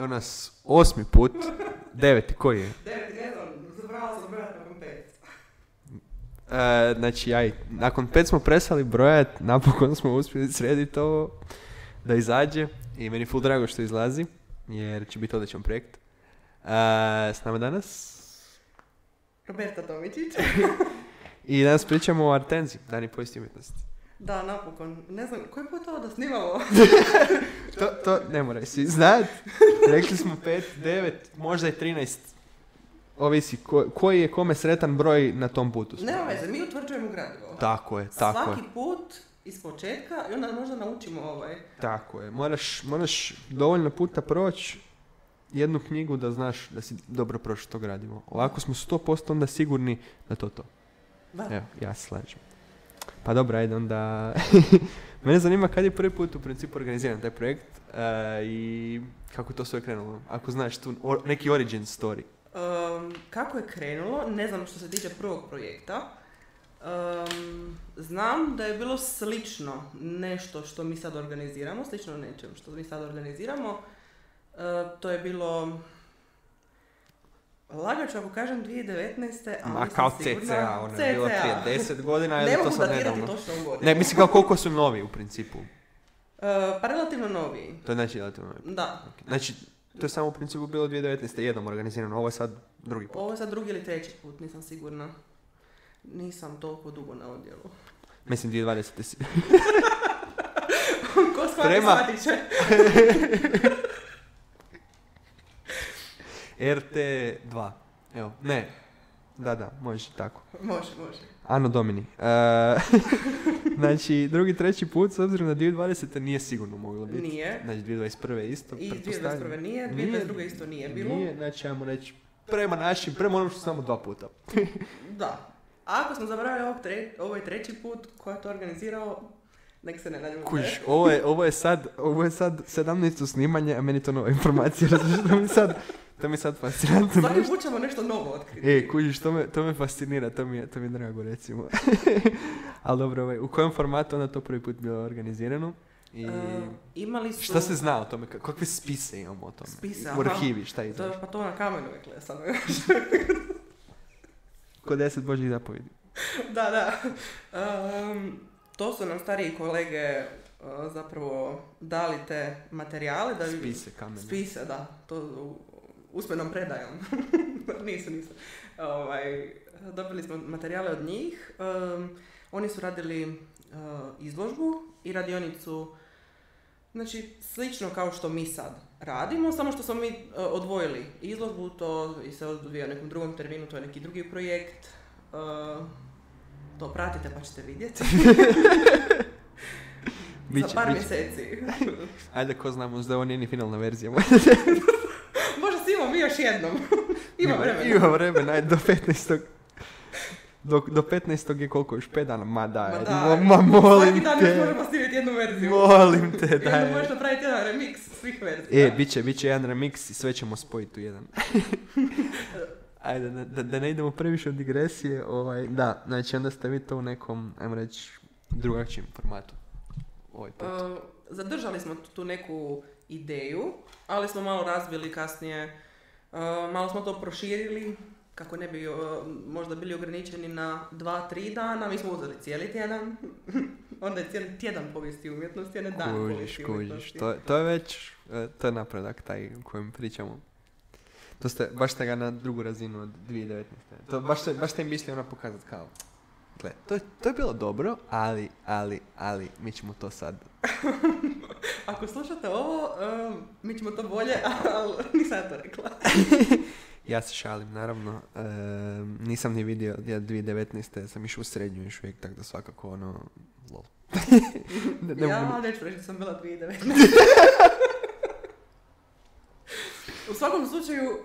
Evo nas osmi put. Deveti, koji je? Devet, ne znam, zabrala sam brojati nakon pet. E, znači, aj, nakon pet smo presali brojat, napokon smo uspjeli srediti ovo da izađe i meni je full drago što izlazi, jer će biti odličan projekt. E, s nama danas Roberta Tomičić. i danas pričamo o Artenzi, Dani povijesti umjetnosti. Da, napokon. Ne znam, koji put ovo da snimamo? To, to ne moraju svi znat. Rekli smo pet, devet, možda i 13. Ovisi ko- koji je kome sretan broj na tom putu. Nema veze, mi utvrđujemo gradivo. Tako je, tako Svaki je. put iz početka i onda možda naučimo ovaj. Tako je. Moraš, moraš dovoljno puta proći jednu knjigu da znaš da si dobro prošao to gradivo. Ovako smo 100% onda sigurni da to to. Da. Evo, ja se slažem. Pa dobro, ajde onda... Mene zanima kad je prvi put u principu organiziran taj projekt e, i kako to sve krenulo. Ako znaš tu o- neki origin story. Um, kako je krenulo, ne znam što se tiče prvog projekta. Um, znam da je bilo slično nešto što mi sad organiziramo, slično nečem što mi sad organiziramo. Uh, to je bilo Lagaću ako kažem 2019. ali Ma kao sigurna. CCA, ono je bilo prije CCA. 10 godina ili Ne to sad nedavno? točno u godinu. Ne, mislim kao koliko su novi u principu. Uh, pa relativno noviji. To je znači relativno novi. Da. Znači, to je samo u principu bilo 2019. jednom organizirano, ovo je sad drugi put. Ovo je sad drugi ili treći put, nisam sigurna. Nisam toliko dugo na odjelu. Mislim 2020. si. Ko shvati, Prema- shvatit će. RT2. Evo, ne. Da, da, može tako. Može, može. Ano Domini. E, znači, drugi, treći put, s obzirom na 2020. nije sigurno moglo biti. Nije. Znači, 2021. isto. I pretpostavljam. 2021. nije, Nije. 2022. isto nije bilo. Nije, znači, ajmo reći, prema našim, prema onom što samo dva puta. Da. A ako smo zaboravili ovog tre, ovo je treći put ko je to organizirao, nek se ne nađemo. Kužiš, ovo je, ovo je sad, ovo je sad 17. snimanje, a meni to nova informacija, mi sad, to mi je sad fascinantno. Svaki nešto. put ćemo nešto novo otkriti. E, kužiš, to me, to me fascinira, to mi je, to mi je drago, recimo. Ali dobro, ovaj, u kojem formatu onda to prvi put bilo organizirano? I E, imali su... šta se zna o tome, ka- kakve spise imamo o tome? Spise, U arhivi, šta je To, pa to na kamenu je klesano još. Ko deset božih zapovjedi. da, da. Ehm, to su nam stariji kolege eh, zapravo dali te materijale. Da bi- Spise, kamene. Spise, da. To usmenom predajom. nisu, nisu. Ovaj, dobili smo materijale od njih. Ehm, oni su radili eh, izložbu i radionicu Znači, slično kao što mi sad radimo, samo što smo mi eh, odvojili izložbu, to i se odvija u nekom drugom terminu, to je neki drugi projekt. Eh, to pratite pa ćete vidjeti. Biće, Za par biće. mjeseci. Ajde, ko znamo, možda ovo nije ni finalna verzija. Možda snimamo mi još jednom. Ima vremena. Ima vremena, ajde, do 15. Do, do 15. je koliko još? 5 dana? Ma daj, Ma da. ma molim Svaki dan još te. možemo snimiti jednu verziju. Molim te, I onda daj. možeš napraviti jedan remix svih verzija. E, bit će, bit će jedan remix i sve ćemo spojiti u jedan. Ajde, da, da, da ne idemo previše u digresije, ovaj, da, znači onda ste vi to u nekom, ajmo reći, drugačijem formatu. Ovaj put. Uh, zadržali smo tu neku ideju, ali smo malo razvili kasnije, malo smo to proširili, kako ne bi uh, možda bili ograničeni na dva, tri dana, mi smo uzeli cijeli tjedan, onda je cijeli tjedan povijesti umjetnosti, a ne dan Kužiš, povijesti kužiš. umjetnosti. To, to je već, e, to je napredak taj o kojem pričamo. To ste, baš ste ga na drugu razinu od 2019. To, baš, ste, baš ste im mislili ono pokazati kao, gle, to, to je bilo dobro, ali, ali, ali, mi ćemo to sad. Ako slušate ovo, um, mi ćemo to bolje, ali nisam ja to rekla. Ja se šalim, naravno. E, nisam ni vidio, ja 2019. sam išao u srednju još uvijek, tako da svakako ono, lol. ne, ne, ja mogu- neću reći da sam bila 2019. U svakom slučaju,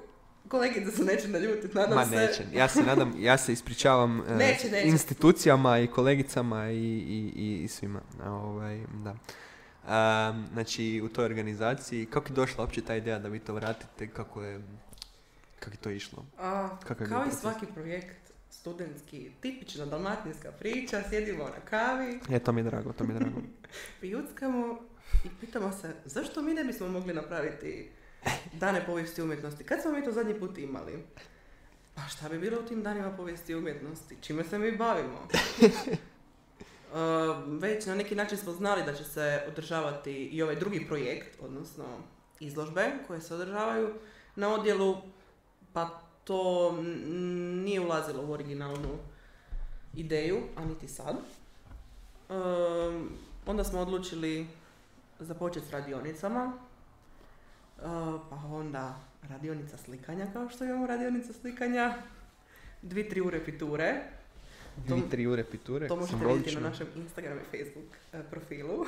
kolegice se neće naljutiti, nadam Ma se. neće, ja se nadam, ja se ispričavam e, Neće, neće. institucijama i kolegicama i, i, i, svima. Ovaj, da. Am, znači, u toj organizaciji, kako je došla uopće ta ideja da vi to vratite, kako je, kako je to išlo? A, je kao i svaki projekt, studentski, tipična dalmatinska priča, sjedimo na kavi, E, to mi je drago, to mi je drago. pijuckamo i pitamo se zašto mi ne bismo mogli napraviti Dane povijesti umjetnosti. Kad smo mi to zadnji put imali? Pa šta bi bilo u tim danima povijesti umjetnosti? Čime se mi bavimo? Uh, već na neki način smo znali da će se održavati i ovaj drugi projekt, odnosno izložbe koje se održavaju na odjelu, pa to nije ulazilo u originalnu ideju, a niti sad. Um, onda smo odlučili započeti s radionicama, Uh, pa onda radionica slikanja, kao što imamo radionica slikanja, dvi, tri ure piture, Dvi, tri ure piture. to možete simbolično. vidjeti na našem Instagram i Facebook eh, profilu.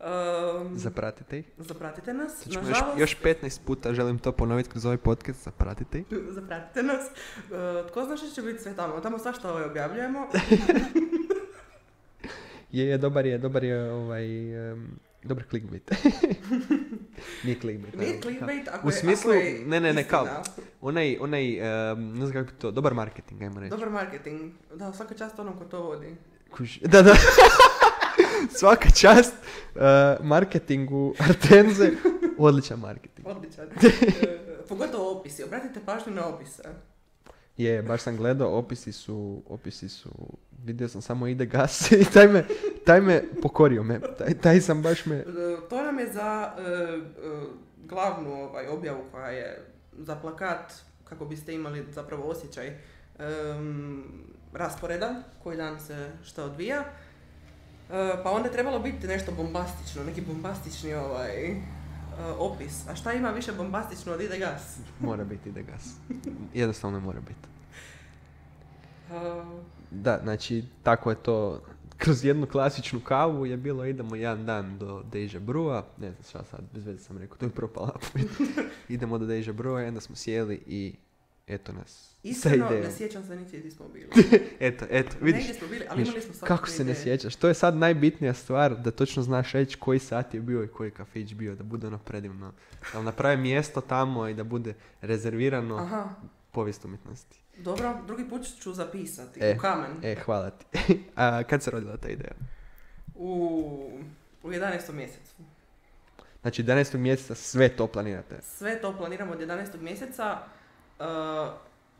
um, Zapratite ih. zapratite nas. Nažalost, još, još 15 puta želim to ponoviti kroz ovaj podcast. Zapratite ih. zapratite nas. Eh, tko zna što će biti sve tamo? Tamo svašta ovaj objavljujemo. Je, je, dobar je, dobar je ovaj... em, dobar clickbait. Nije clickbait. Nije clickbait ako U je, smislu, ako je ne, ne, ne, kao-. Onaj, onaj, em, ne znam kako bi to, dobar marketing, ajmo reći. Dobar marketing. Da, svaka čast onom ko to vodi. Kuž- Da, da. Svaka čast uh, marketingu Artenze. Odličan marketing. Odličan. Eh, Pogotovo opisi. Obratite pažnju na opise. Je, baš sam gledao, opisi su, opisi su, vidio sam samo ide gas i taj me, taj me pokorio me, taj, taj sam baš me, E, To nam je za e, glavnu ovaj, objavu koja je za plakat, kako biste imali zapravo osjećaj em, rasporeda, koji dan se što odvija. E, pa onda je trebalo biti nešto bombastično, neki bombastični ovaj, opis. A šta ima više bombastično od ide gas? mora biti ide gas. Jednostavno mora biti. E, Da, znači, tako je to, kroz jednu klasičnu kavu je bilo, idemo jedan dan do Deja Brua, ne znam šta sad, bez veze sam rekao, to je propala. idemo do Deja Brua i onda smo sjeli i eto nas. Iskreno, ne sjećam se niti gdje smo bili. Eto, eto, vidiš. Negdje smo bili, ali vidiš, imali smo Kako se ne sjećaš? To je sad najbitnija stvar da točno znaš reći koji sat je bio i koji kafić bio, da bude ono predivno. Da napravi mjesto tamo i da bude rezervirano Aha, povijest umjetnosti. dobro, drugi put ću zapisati. E, u kamen. E, hvala ti. A kad se rodila ta ideja? U, u 11. mjesecu. Znači, 11. mjeseca sve to planirate. Sve to planiramo od 11. mjeseca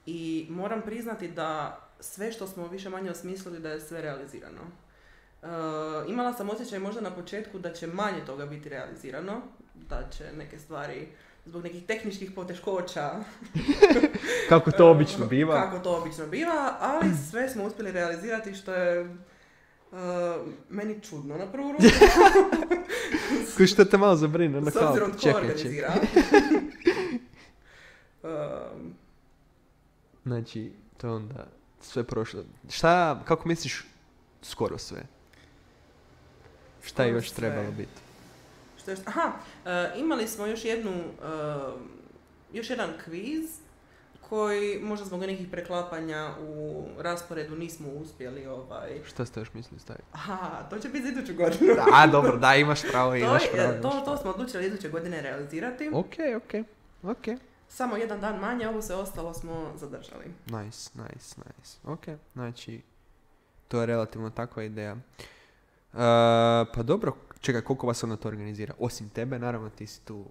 i moram priznati da sve što smo više manje osmislili da je sve realizirano. Uh, imala sam osjećaj možda na početku da će manje toga biti realizirano, da će neke stvari zbog nekih tehničkih poteškoća Kako to obično uh, biva. Kako to obično biva, ali sve smo uspjeli realizirati što je uh, meni čudno na prvu ruku. Što te malo zabrine. Ono S kao, obzirom tko čekaj, čekaj. Um, Znači, to je onda sve prošlo. Šta, kako misliš, skoro sve? Šta je još sve. trebalo biti? Što je, aha, e, imali smo još jednu, e, još jedan kviz koji možda zbog nekih preklapanja u rasporedu nismo uspjeli ovaj... Šta ste još mislili staviti? Aha, to će biti za iduću godinu. Da, dobro, da, imaš pravo, to, imaš pravo. to, to pravo. smo odlučili iduće godine realizirati. Ok, ok, ok. Samo jedan dan manje, ovo sve ostalo smo zadržali. Nice, nice, nice. Ok, znači, to je relativno takva ideja. Uh, pa dobro, čekaj, koliko vas ona to organizira? Osim tebe, naravno, ti si tu.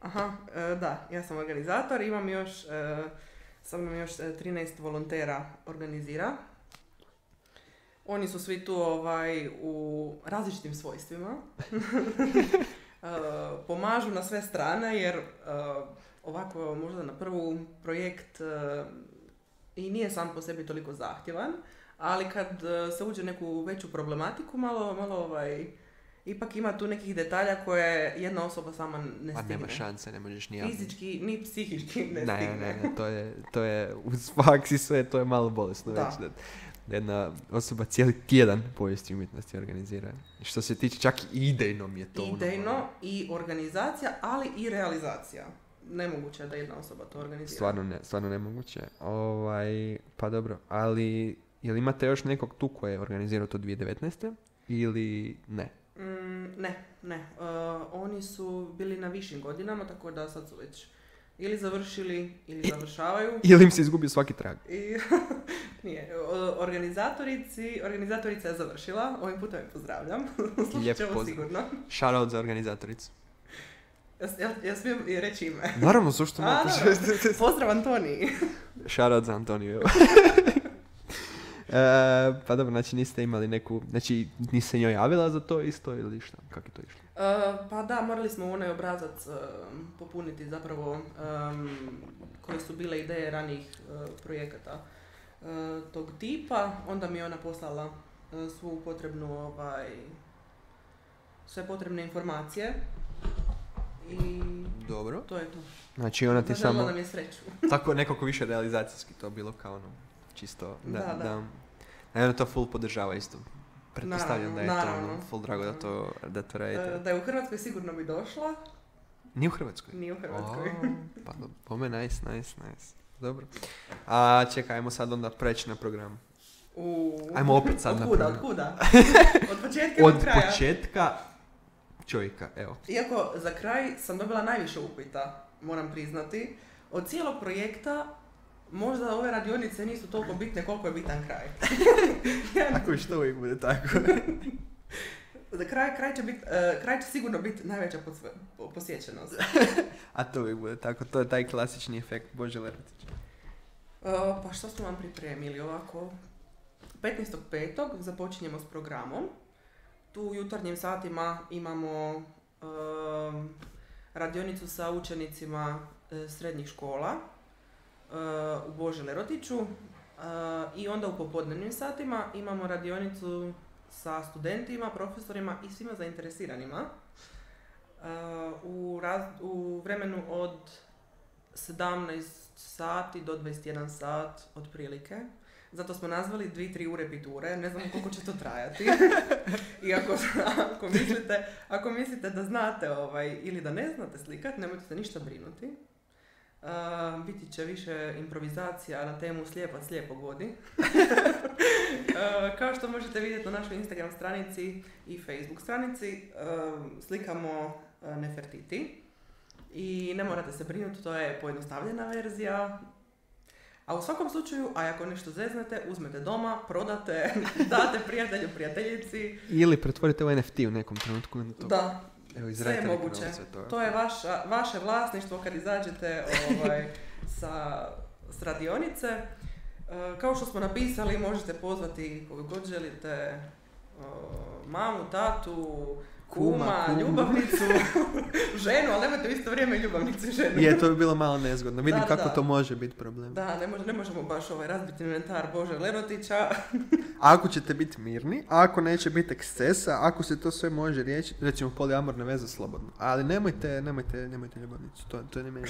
Aha, e, da, ja sam organizator, imam još, e, sa mnom još e, 13 volontera organizira. Oni su svi tu ovaj, u različitim svojstvima. E, pomažu na sve strane jer e, ovako možda na prvu projekt e, i nije sam po sebi toliko zahtjevan, ali kad se uđe neku veću problematiku, malo, malo ovaj, ipak ima tu nekih detalja koje jedna osoba sama ne stigne. nema šanse, ne možeš ni. Fizički, ni psihički ne, Ne, stigne. ne, ne, to je, to je, uz faks i sve, to je malo bolesno Da. već. Da, jedna osoba cijeli tjedan povijesti umjetnosti organizira. Što se tiče, čak i idejno mi je to. ono, Idejno i organizacija, ali i realizacija. Nemoguće je da jedna osoba to organizira. Stvarno, ne, stvarno nemoguće. Ovaj, pa dobro, ali jel imate još nekog tu koji je organizirao to 2019. ili ne? Mm, ne, ne. E, oni su bili na višim godinama, tako da sad su već ili završili ili završavaju. Ili im se izgubio svaki trag? I, Nije. Organizatorici, organizatorica je završila, ovim putem je pozdravljam. Slušat Lijep pozdrav. sigurno. Shoutout za organizatoricu. Ja, ja, smijem reći ime. Naravno, zašto ne? Pozdrav Antoniji. Shoutout za Antoniju. E, pa dobro, znači niste imali neku, znači niste njoj javila za to isto ili šta? Kako je to išlo? Uh, pa da, morali smo onaj obrazac uh, popuniti zapravo um, koje su bile ideje ranijih uh, projekata uh, tog tipa. Onda mi je ona poslala uh, svu potrebnu, ovaj, sve potrebne informacije. I Dobro. to je to. Znači ona ti samo, nam je sreću. tako nekako više realizacijski to bilo kao ono, čisto, da, Da, da. da. ona to full podržava isto. Pretpostavljam da je to Naravno, ono, full drago da to, da to radite. Uh, da je u Hrvatskoj sigurno bi došla, Nije u Hrvatskoj? nije u Hrvatskoj. O, pa pome, nice, nice, nice. Dobro. A čekaj, ajmo sad onda preći na program. U... Ajmo opet sad na Od kuda, program. od kuda? Od početka Od kraja. početka čovjeka, evo. Iako za kraj sam dobila najviše upita, moram priznati. Od cijelog projekta možda ove radionice nisu toliko bitne koliko je bitan kraj. Tako što uvijek bude tako. Za kraj, kraj, će bit, e, kraj će sigurno biti najveća posve- po- posjećenost. A to uvijek bude tako, to je taj klasični efekt Bože Leratić. E, pa što smo vam pripremili ovako? 15.5. započinjemo s programom. Tu u jutarnjim satima imamo em, radionicu sa učenicima srednjih škola u Bože Lerotiću. E, I onda u popodnevnim satima imamo radionicu sa studentima, profesorima i svima zainteresiranima. E, u, raz- u vremenu od 17 sati do 21 sat otprilike. Zato smo nazvali 2-3 ure piture, ne znam koliko će to trajati. I ako, ako, mislite, ako mislite da znate ovaj, ili da ne znate slikat, nemojte se ništa brinuti. Uh, biti će više improvizacija na temu slijepac slijepo vodi. Uh, kao što možete vidjeti na našoj Instagram stranici i Facebook stranici, uh, slikamo uh, Nefertiti. I ne morate se brinuti, to je pojednostavljena verzija. A u svakom slučaju, a ako nešto zeznete, uzmete doma, prodate, date prijatelju, prijateljici. Ili pretvorite u NFT u nekom trenutku. onda To, Da, Evo, sve je moguće. to. To je vaša, vaše vlasništvo kad izađete ovaj, sa, s radionice. E, kao što smo napisali, možete pozvati koju god želite, e, mamu, tatu, kuma, Kuma, ljubavnicu, ženu, ali nemojte u isto vrijeme ljubavnicu i ženu. Je, to bi bilo malo nezgodno. Vidim Da, kako da. to može biti problem. Da, ne, može, ne možemo baš ovaj razbiti inventar Bože Lerotića. Ako ćete biti mirni, ako neće biti ekscesa, ako se to sve može riječi, recimo poliamorna veza slobodno. Ali nemojte, nemojte, nemojte ljubavnicu. To, to ne meni.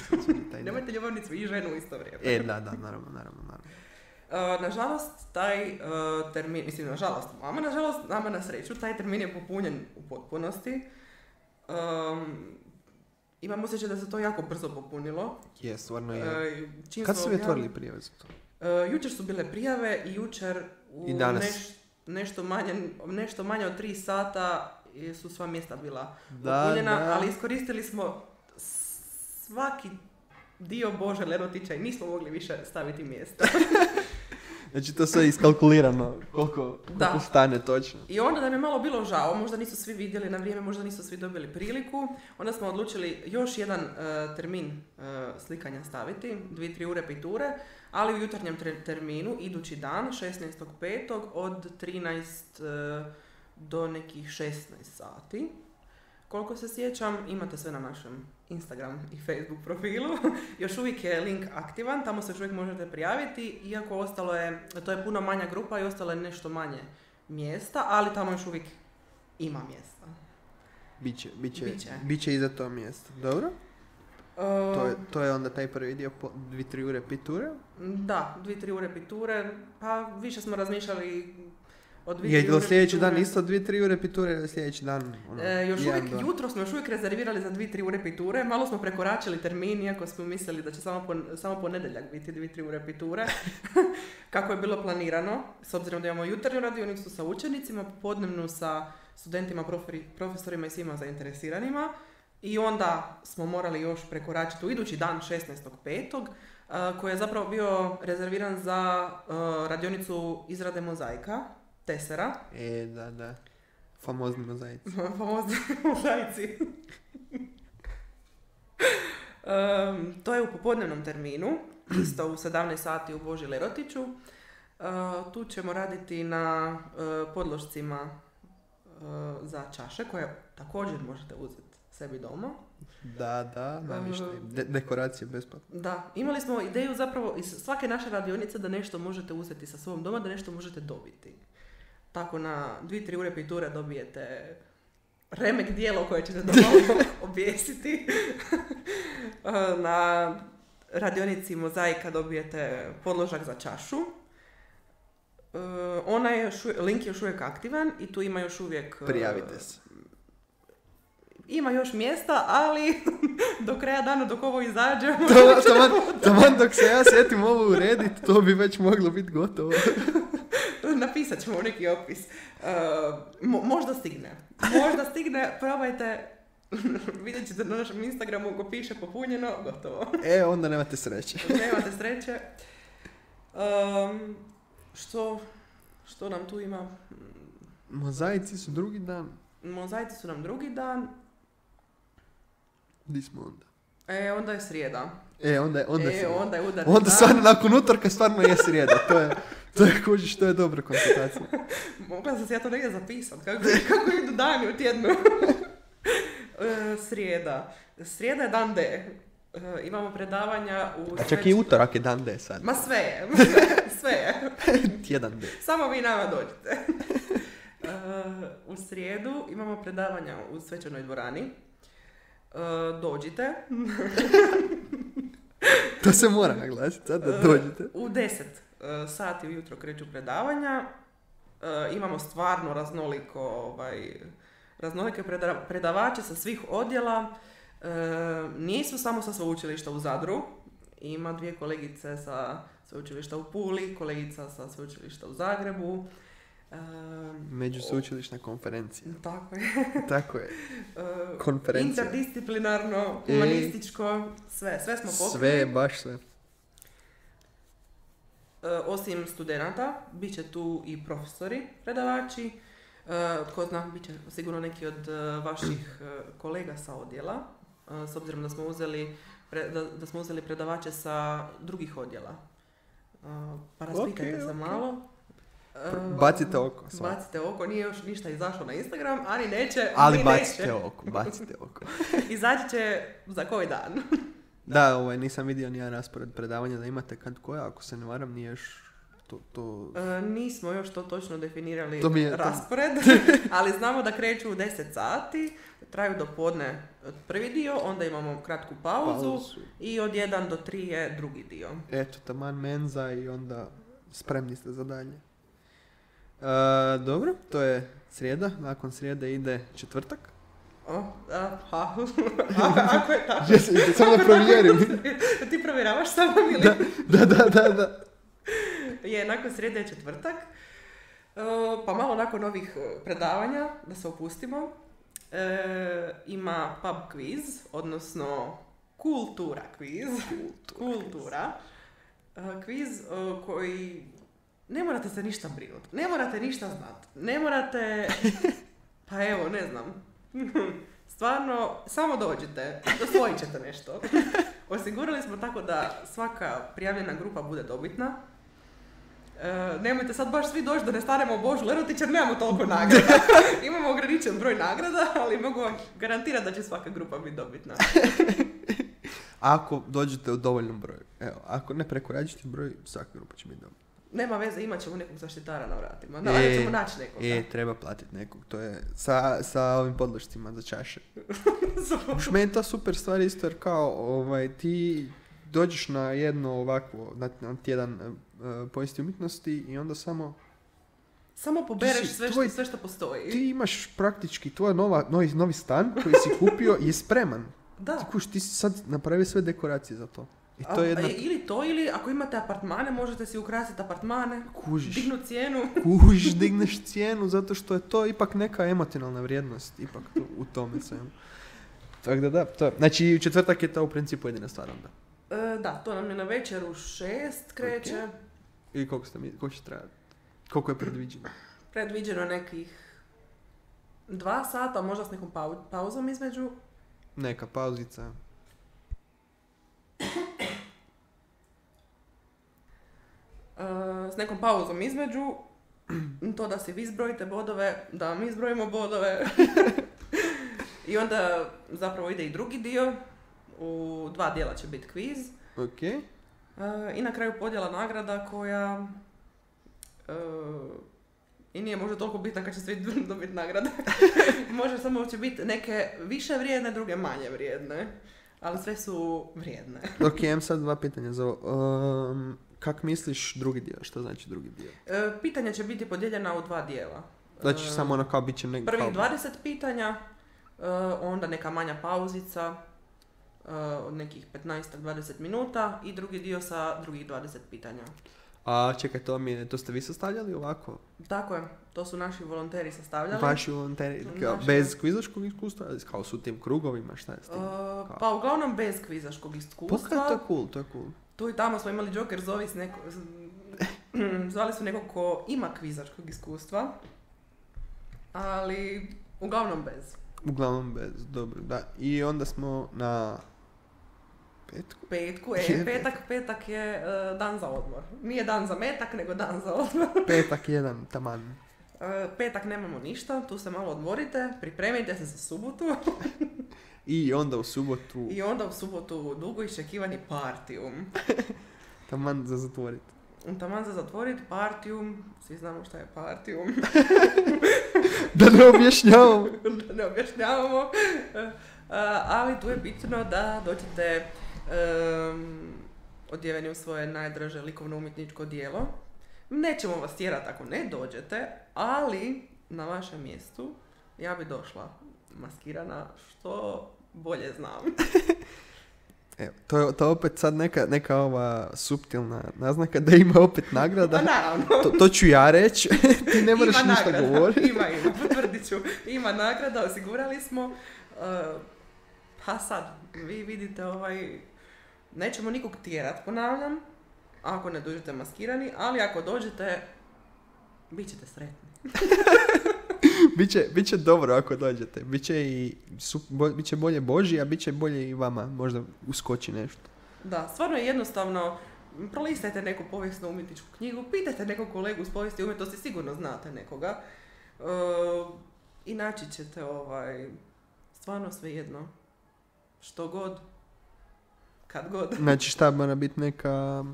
Nemojte ljubavnicu i ženu u isto vrijeme. E, da, da, naravno, naravno, naravno. Uh, nažalost, taj uh, termin, mislim, nažalost, vama nažalost, nama na sreću, taj termin je popunjen u potpunosti. Um, imam osjećaj da se to jako brzo popunilo. Je, stvarno je. Uh, čim Kad su vi objavili- otvorili prijave za to? Uh, jučer su bile prijave i jučer u I danas. neš- nešto, manje, nešto manje od tri sata su sva mjesta bila Da, popunjena, da. ali iskoristili smo svaki dio Bože Lerotića i nismo mogli više staviti mjesta. Znači to sve je iskalkulirano koliko, Da. koliko stane točno. I onda nam je malo bilo žao, možda nisu svi vidjeli na vrijeme, možda nisu svi dobili priliku. Onda smo odlučili još jedan e, termin e, slikanja staviti, dvije, tri ure piture, ali u jutarnjem tre- terminu, idući dan, 16.5. od 13 e, do nekih 16 sati. Koliko se sjećam, imate sve na našem Instagram i Facebook profilu. još uvijek je link aktivan, tamo se još uvijek možete prijaviti, iako ostalo je, to je puno manja grupa i ostalo je nešto manje mjesta, ali tamo još uvijek ima mjesta. Biće, biće, Biće. biće i za to mjesto. Dobro? To je, to je onda taj prvi dio, po, dvi, tri ure, pet ure. Da, dvi, tri ure piture, pa više smo razmišljali od Je ure sljedeći dan piture. isto dvi, tri ure, pet ure ili sljedeći dan? Ono, E, još uvijek, dva? jutro smo još uvijek rezervirali za dvi, tri ure piture, malo smo prekoračili termin, iako smo mislili da će samo, pon, samo ponedjeljak biti dvi, tri ure piture, kako je bilo planirano, s obzirom da imamo jutarnju radionicu sa učenicima, popodnevnu sa studentima, proferi- profesorima i svima zainteresiranima. I onda smo morali još prekoračiti u idući dan 16.5. a, koji je zapravo bio rezerviran za a, radionicu izrade mozaika, tesera. E, da, da. Famozni mozaici. Famozni mozaici. Em, to je u popodnevnom terminu, isto u 17 sati u Boži Lerotiću. E, tu ćemo raditi na e, podložcima e, za čaše koje također možete uzeti sebi doma. Da, da, namještaj. De- dekoracije besplatno. Da, imali smo ideju zapravo iz svake naše radionice da nešto možete uzeti sa sobom doma, da nešto možete dobiti. Tako na dvi, tri ure piture dobijete remek dijelo koje ćete doma objesiti. na radionici mozaika dobijete podložak za čašu. E, Ona je link je još uvijek aktivan i tu ima još uvijek... e, Prijavite se. Ima još mjesta, ali do kraja dana dok ovo izađe... Taman, taman, taman dok se ja sjetim ovo urediti, to bi već moglo biti gotovo. Napisat ćemo neki opis. Uh, mo- možda stigne. Možda stigne, probajte. Vidjet ćete na našem Instagramu ako piše popunjeno, gotovo. E, onda nemate sreće. Nemate sreće. Um, što, što nam tu ima? Mozaici su drugi dan. Mozaici su nam drugi dan. Di smo onda? E, onda je srijeda. E, onda je, onda e, srijeda. onda je udarni Onda stvarno, nakon utorka stvarno je srijeda. To je, to je kužiš, to je dobra konstatacija. Mogla sam se ja to negdje zapisat. Kako, kako idu dani u tjednu? E, Srijeda. Srijeda je dan D. E, Imamo predavanja u... A čak i utorak je dan D sad. Ma sve je. sve je. Tjedan D. Samo vi nama dođite. E, u srijedu imamo predavanja u svečanoj dvorani. E, dođite. To se mora naglasiti, sad da E, dođete. U 10 e, sati ujutro kreću predavanja. E, imamo stvarno raznoliko, ovaj, raznolike preda- predavače sa svih odjela. E, nisu samo sa sveučilišta u Zadru. Ima dvije kolegice sa sveučilišta u Puli, kolegica sa sveučilišta u Zagrebu. E, Međusveučilišna konferencija. tako je. Tako je. E, Konferencija. Interdisciplinarno, humanističko, sve, sve smo pokrili. Sve, baš sve. E, osim studenata, bit će tu i profesori, predavači. E, Tko zna, bit će sigurno neki od e, vaših e, kolega sa odjela, e, s obzirom da smo uzeli, da, da smo uzeli predavače sa drugih odjela. E, Pa raspitajte Ok, se ok. malo. E, Bacite oko. svakako. Bacite oko, nije još ništa izašlo na Instagram, ali neće, Ali ni bacite neće. oko, bacite oko. Izaći će za koji dan. Da, ovaj, nisam vidio nijedan raspored predavanja da imate kad koja, ako se ne varam, nije još to, to... E, nismo još to točno definirali To je- to- raspored, ali znamo da kreću u 10 sati, traju do podne prvi dio, onda imamo kratku pauzu, pauzu. i od 1 do 3 je drugi dio. Eto, taman menza i onda spremni ste za dalje. E, dobro, to je srijeda, nakon srijede ide četvrtak. O, a, ha. A- ako je tako. Jesi- Samo da provjerim. Ti provjeravaš samo ili? da, da, da, da. Je, nakon srijede je četvrtak. E, pa malo nakon ovih e, predavanja, da se opustimo, e, ima pub quiz, odnosno kultura quiz. Kultura. E, koji ne morate se ništa brinuti, ne morate ništa znati, ne morate, pa evo, ne znam, stvarno, samo dođite, osvojit ćete nešto. Osigurali smo tako da svaka prijavljena grupa bude dobitna. E, nemojte sad baš svi doći da ne stanemo u Božu Lerotić jer nemamo toliko nagrada. Imamo ograničen broj nagrada, ali mogu vam garantirati da će svaka grupa biti dobitna. Ako dođete u dovoljnom broju. Evo, ako ne prekoračite broj, svaka grupa će biti dobra. Nema veze, imat ćemo nekog zaštitara na vratima. Da, valjda ćemo naći nekoga. E, treba platiti nekog. To je sa, sa ovim podlošcima za čaše. Už meni to super stvar isto jer kao ovaj, ti dođeš na jedno ovakvo, na, na tjedan uh, povijesti umjetnosti i onda samo Samo pobereš si- sve, tvoj- što, sve što postoji. ti imaš praktički tvoj nova, novi, novi stan koji si kupio je spreman. Da. Ti kuš, ti si sad napravio sve dekoracije za to. I to je jedna... a ili to, ili ako imate apartmane, možete si ukrasiti apartmane, Kužiš, dignu cijenu. kužiš, digneš cijenu zato što je to ipak neka emocionalna vrijednost ipak tu, u tome svemu. Tako da da, to je. Znači četvrtak je to u principu jedina stvar onda. E, da, to nam je na večer u šest kreće. I koliko, ste, mi- koliko će trajati? Koliko je predviđeno? Predviđeno nekih dva sata, možda s nekom pau- pauzom između. Neka pauzica. E, s nekom pauzom između. To da si vi zbrojite bodove, da mi zbrojimo bodove. I onda zapravo ide i drugi dio. U dva dijela će biti kviz. Ok. E, I na kraju podjela nagrada koja e, i nije možda toliko bitna kad će svi dobiti nagrade. Možda samo će biti neke više vrijedne, druge manje vrijedne. Ali sve su vrijedne. Ok, imam sad dva pitanja za ovo. Um, kak misliš drugi dio? Što znači drugi dio? E, pitanja će biti podijeljena u dva dijela. Znači E, samo ono kao bit će nek... Prvih kao- 20 pitanja, e, onda neka manja pauzica e, od nekih 15-20 minuta i drugi dio sa drugih 20 pitanja. A čekaj, to, mi je, to ste vi sastavljali ovako? Tako je, to su naši volonteri sastavljali. Vaši volonteri, kao, Naši- bez kvizaškog iskustva, kao su u tim krugovima, šta je s tim? E, pa uglavnom bez kvizaškog Pa iskustva. kaj, to je cool, to je cool. Tu i tamo smo imali Joker zovi s neko, zvali su nekog ko ima kvizačkog iskustva, ali uglavnom bez. Uglavnom bez, dobro, da. I onda smo na petku. Petku, e, petak, petak je e, dan za odmor. Nije dan za metak, nego dan za odmor. Petak jedan, taman. E, petak nemamo ništa, tu se malo odmorite, pripremite se za subotu I onda u subotu, i onda u subotu dugo iščekivani partijum. taman za zatvoriti. Taman za zatvorit partijum, svi znamo šta je partijum. da ne objašnjavam. da ne objašnjavamo. E, ali tu je bitno da dođete um, odjeveni u svoje najdraže likovno umjetničko dijelo. Nećemo vas tjerati ako ne dođete, ali na vašem mjestu ja bi došla maskirana što bolje znam. Evo, to je to opet sad neka, neka ova suptilna naznaka da ima opet nagrada. Pa naravno. To, to ću ja reći, ti ne moraš ima ništa nagrada. govoriti. Ima, ima, potvrdit ću. Ima nagrada, osigurali smo. E, pa sad, vi vidite ovaj... Nećemo nikog tjerat, ponavljam. Ako ne dođete maskirani, ali ako dođete, bit ćete sretni. Biće, biće dobro ako dođete. Biće i biće bolje Boži, a biće bolje i vama. Možda uskoči nešto. Da, stvarno je jednostavno, prolistajte neku povijesnu umjetničku knjigu, pitajte nekog kolegu s povijesti umjetnosti, sigurno znate nekoga. E, I naći ćete ovaj, stvarno svejedno. Što god, kad god. Znači šta mora biti neka...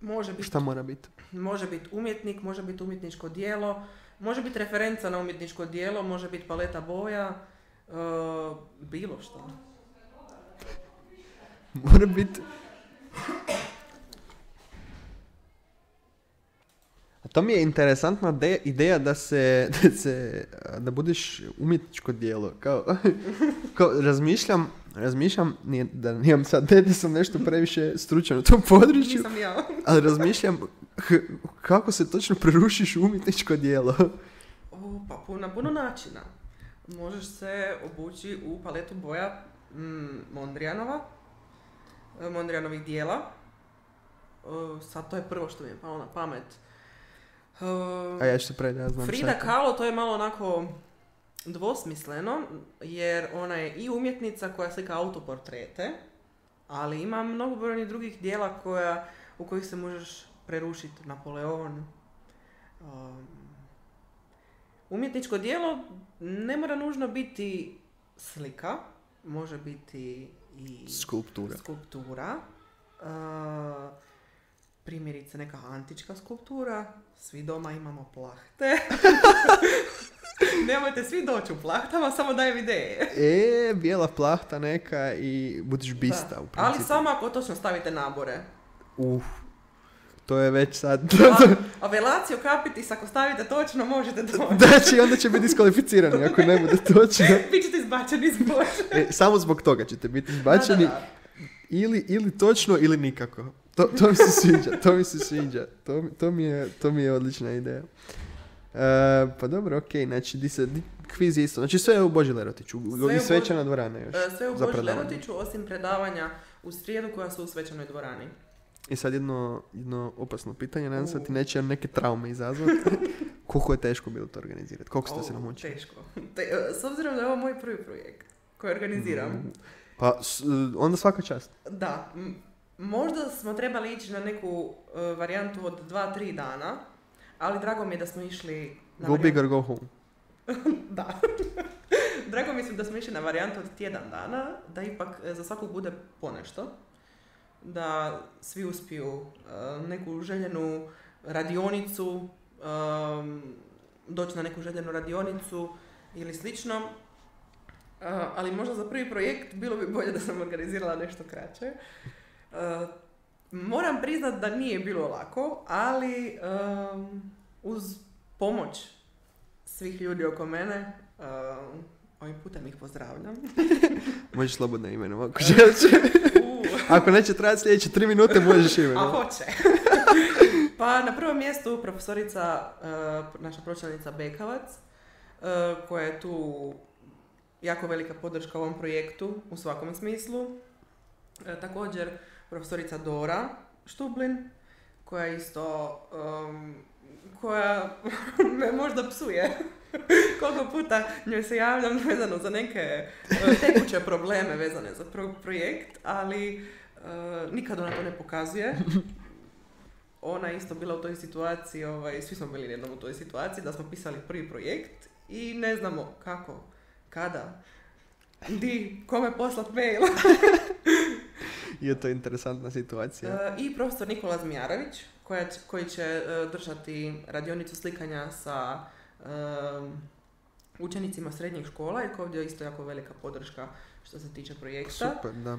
Može biti, Šta mora biti? može biti umjetnik, može biti umjetničko dijelo, može biti referenca na umjetničko dijelo, može biti paleta boja, e, bilo što. Mora biti... A to mi je interesantna de- ideja da se, da se, da budeš umjetničko dijelo. Kao, kao razmišljam, razmišljam, nije, da nijem sad, ne da sam nešto previše stručan u tom području, Nisam ja. ali razmišljam h- kako se točno prerušiš umjetničko dijelo. O, pa pu- na puno načina. Možeš se obući u paletu boja mm, Mondrijanova, e, Mondrijanovih dijela. E, sad to je prvo što mi je palo na pamet. E, A ja ću se predati, ja znam Frida. Kahlo to je malo onako dvosmisleno, jer ona je i umjetnica koja slika autoportrete, ali ima mnogobrojnih drugih dijela koja, u kojih se možeš prerušiti Napoleon. Um, umjetničko dijelo ne mora nužno biti slika, može biti i Skulptura. skulptura. Uh, primjerice neka antička skulptura. Svi doma imamo plahte. Nemojte svi doći u plahtama, samo dajem ideje. E, bijela plahta neka i budiš bista Da. u Ali principu. samo ako točno stavite nabore. Uf, to je već sad... A, a velaciju kapitis ako stavite točno možete doći. znači, onda će biti diskvalificirani ako ne bude točno. Bićete izbačeni iz. E, samo zbog toga ćete biti izbačeni. Da, da, da. Ili, ili točno ili nikako. To, to mi se sviđa, to mi se sviđa. To, to, mi, je, to mi je odlična ideja. E, pa dobro, ok, znači, di se, di- kviz je isto. Znači sve je u Boži Lerotiću. u- Sve I u svečana dvorana još. E, Sve u za Boži. Lerotiću, osim predavanja u srijedu koja su u svečanoj dvorani. I sad jedno, jedno opasno pitanje, nadam se ti U. neće neke traume izazvati. Koliko je teško bilo to organizirati? Koliko ste se namučili? Teško. Te, e, s obzirom da je ovo moj prvi projekt koji organiziram, Mm. Pa, s- onda svaka čast. da, m- možda smo trebali ići na neku e, varijantu od 2-3 dana, ali drago mi je da smo išli na Go big or go home. Da. Drago mislim da smo išli na varijantu od tjedan dana, da ipak e, za svakog bude ponešto. Da svi uspiju e, neku željenu radionicu, um, doći na neku željenu radionicu ili slično. E, ali možda za prvi projekt bilo bi bolje da sam organizirala nešto kraće. Moram priznat da nije bilo lako, ali um, uz pomoć svih ljudi oko mene. Um, ovim putem ih pozdravljam. Možeš slobodno imenom. Ako, želiš. Ako neće trajati sljedeće tri minute, možeš a imenom. hoće. pa na prvom mjestu profesorica, uh, naša pročelnica Bekavac, uh, koja je tu jako velika podrška ovom projektu u svakom smislu. Uh, također profesorica Dora Štublin, koja isto um, koja me možda psuje. Koliko puta njoj se javljam vezano za neke uh, tekuće probleme vezane za pro- projekt, ali uh, nikad ona to ne pokazuje. Ona isto bila u toj situaciji, ovaj, svi smo bili jednom u toj situaciji, da smo pisali prvi projekt i ne znamo kako, kada, di, kome poslat mail. Je to interesantna situacija. E, I profesor Nikola Zmijarović, koja koji će e, držati radionicu slikanja sa e, učenicima srednjih škola i koja ovdje je isto jako velika podrška što se tiče projekta. Super, da.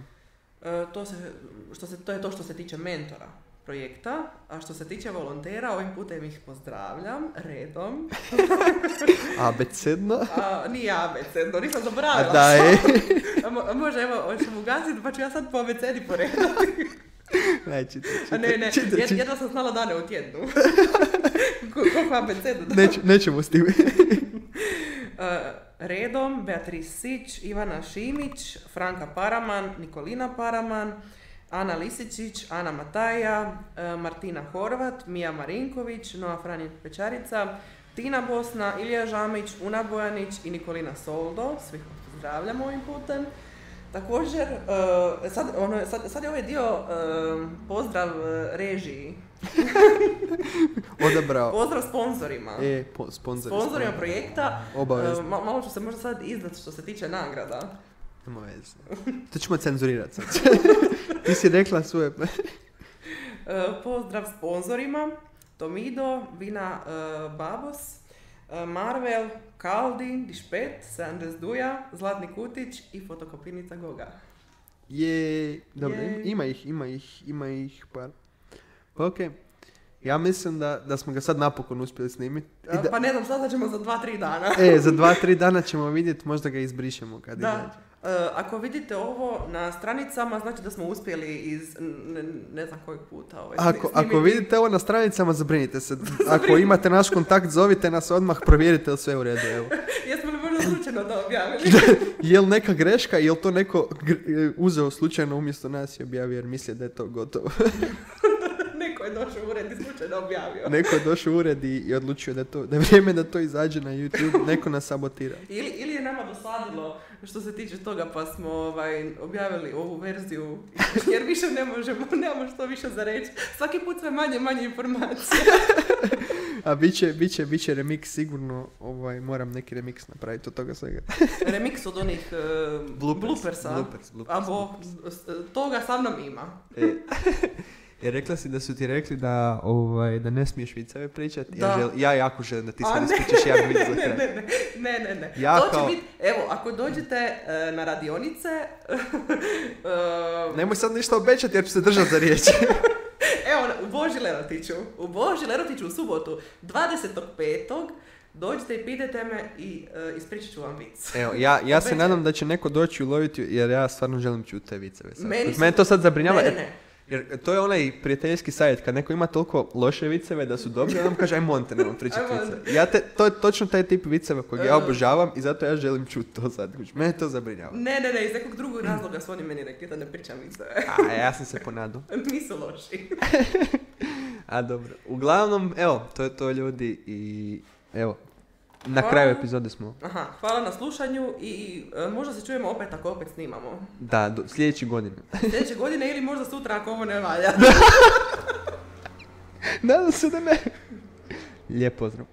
To, se, što se, to je to što se tiče mentora projekta, a što se tiče volontera, ovim putem ih pozdravljam redom. Abecedno. A, nije abecedno, nisam zaboravila. da je. Mo- može, evo, hoćemo ugasiti, pa ću ja sad po abecedi poredati. Ne, čitaj, A ne, ne, čitaj. jedva sam znala dane u tjednu. Ko- Koliko abecedu da? Neću- nećemo s tim. Redom, Beatrice Sić, Ivana Šimić, Franka Paraman, Nikolina Paraman, Ana Lisičić, Ana Mataja, e, Martina Horvat, Mija Marinković, Noa Franjen Pečarica, Tina Bosna, Ilija Žamić, Una Bojanić i Nikolina Soldo. Svih pozdravljam ovim putem. Također, e, sad, ono, sad, sad je ovaj dio e, pozdrav režiji, Odabrao. pozdrav sponzorima. E, po, sponzori. Sponzorima projekta, Obavezno. Ma- malo ću se možda sad izdat što se tiče nagrada. Nema veze. To ćemo cenzurirati sad. Ti si rekla svoje... E, pozdrav sponzorima. Tomido, Vina e, Babos, e, Marvel, Kaldi, Dišpet, 70 Duja, Zlatni Kutić i fotokopirnica Goga. Je, dobro, ima ih, ima ih, ima ih par. Pa okej. Ja mislim da, da smo ga sad napokon uspjeli snimiti. Da, Pa ne znam, sad ćemo za 2-3 dana. e, za dva, tri dana ćemo vidjeti, možda ga izbrišemo kad Da. izađe. E, ako vidite ovo na stranicama, znači da smo uspjeli iz ne, ne znam kojeg puta ovaj, Ako, ako vidite ovo na stranicama, zabrinite se. Ako imate naš kontakt, zovite nas odmah, provjerite li sve u redu. Evo. Jesmo li možda slučajno to objavili? Je li neka greška, je li to neko gr- uzeo slučajno umjesto nas i objavio jer misli da je to gotovo. Neko je došao u ured i slučajno objavio. Neko je došao u ured i, i odlučio da, to, da je vrijeme da to izađe na YouTube, neko nas sabotira. Ili, nama dosadilo što se tiče toga pa smo ovaj, objavili ovu verziju jer više ne možemo, nemamo što više za reći. Svaki put sve manje manje informacije. A bit će, bit će, bit će remix sigurno, ovaj, moram neki remix napraviti od toga svega. Remix od onih uh, bloopersa. bloopers, bloopers, A bo, s- toga sa mnom ima. E, jer rekla si da su ti rekli da, ovaj, da ne smiješ viceve pričati. Ja, žel, ja jako želim da ti sad ne, ispričaš jedan vic za ne, kraj. ne, ne, ne, ne, ne. Ja to će kao- biti, evo, ako dođete e, na radionice, e, Nemoj sad ništa obećati jer ću se držati za riječ. Evo, u Boži Lerotiću, u Boži Lerotiću u subotu, 25. Dođite i pitajte me i e, ispričat ću vam vic. Evo, ja, ja se nadam da će neko doći uloviti jer ja stvarno želim čuti te viceve. Sad. Meni Mene, to sad zabrinjava. Ne, ne, ne. Jer to je onaj prijateljski savjet, kad neko ima toliko loše viceve da su dobri, on nam kaže, aj monte, nemoj pričati viceve. Ja te, to je točno taj tip viceva kojeg ja obožavam i zato ja želim čuti to sad. kužiš. Mene to zabrinjava. Ne, ne, ne, iz nekog drugog razloga su oni meni rekli da ne pričam viceve. A, ja sam se ponadao. Nisu loši. A dobro. Uglavnom, evo, to je to ljudi i evo, na Hvala. kraju epizode smo. Aha, hvala na slušanju i e, možda se čujemo opet ako opet snimamo. Da, do, sljedeći godine. Sljedeće godine ili možda sutra ako ovo ne valja. Nadam se da ne. Lijep pozdrav.